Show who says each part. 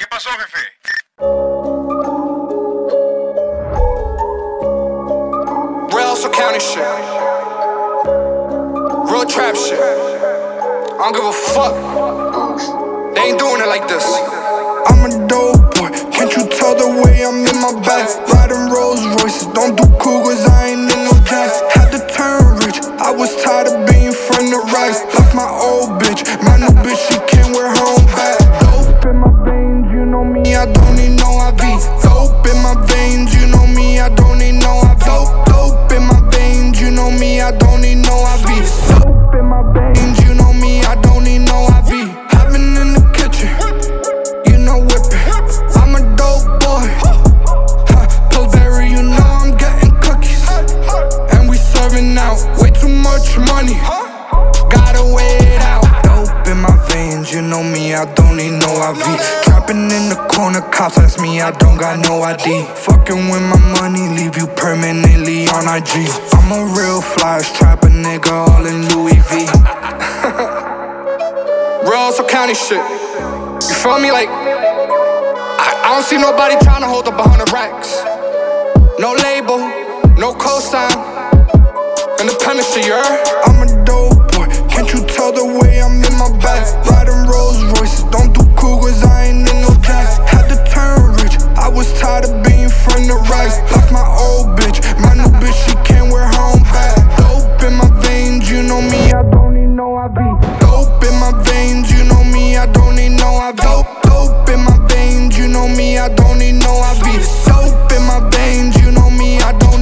Speaker 1: ¿Qué pasó, jefe?
Speaker 2: Real so county shit. Real trap shit. I don't give a fuck. They ain't doing it like this.
Speaker 3: I'm a dope you know me, I don't need no IV. Trapping in the corner, cops ask me, I don't got no ID. Fucking with my money, leave you permanently on IG. I'm a real fly trapper nigga, all in Louis V.
Speaker 2: So county shit. You feel me? Like, I, I don't see nobody trying to hold up 100 racks. No label, no cosign. Independent shit, you heard?
Speaker 3: don't need no IV. Dope in my veins, you know me, I don't